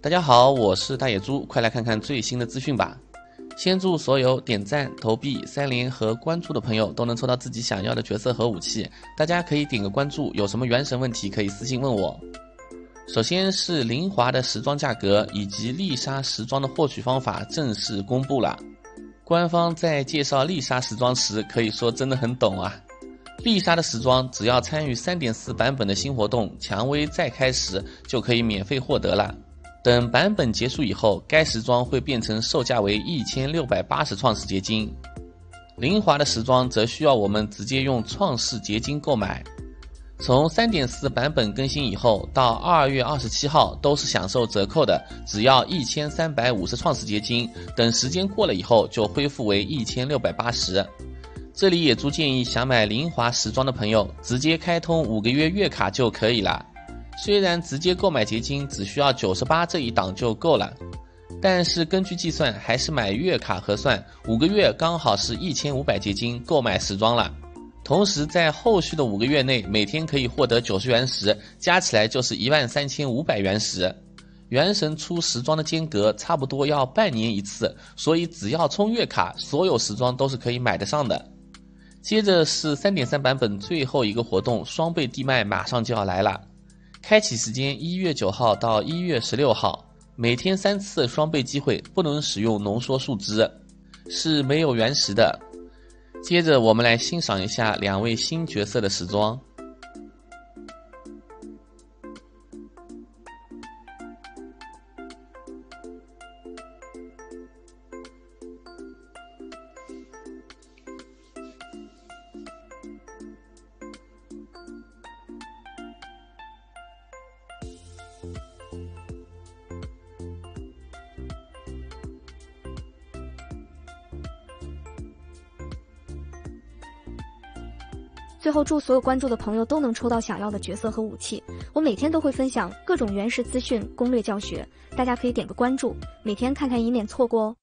大家好，我是大野猪，快来看看最新的资讯吧。先祝所有点赞、投币、三连和关注的朋友都能抽到自己想要的角色和武器。大家可以点个关注，有什么原神问题可以私信问我。首先是灵华的时装价格以及丽莎时装的获取方法正式公布了。官方在介绍丽莎时装时，可以说真的很懂啊。丽莎的时装只要参与三点四版本的新活动“蔷薇再开始”，就可以免费获得了。等版本结束以后，该时装会变成售价为一千六百八十创世结晶。灵华的时装则需要我们直接用创世结晶购买。从三点四版本更新以后到二月二十七号都是享受折扣的，只要一千三百五十创世结晶。等时间过了以后就恢复为一千六百八十。这里野猪建议想买灵华时装的朋友直接开通五个月月卡就可以了。虽然直接购买结晶只需要九十八这一档就够了，但是根据计算还是买月卡合算，五个月刚好是一千五百结晶购买时装了。同时，在后续的五个月内，每天可以获得九十元石，加起来就是一万三千五百元石。原神出时装的间隔差不多要半年一次，所以只要充月卡，所有时装都是可以买得上的。接着是三点三版本最后一个活动，双倍地脉马上就要来了，开启时间一月九号到一月十六号，每天三次双倍机会，不能使用浓缩树脂，是没有原石的。接着，我们来欣赏一下两位新角色的时装。最后，祝所有关注的朋友都能抽到想要的角色和武器。我每天都会分享各种原石资讯、攻略教学，大家可以点个关注，每天看看，以免错过哦。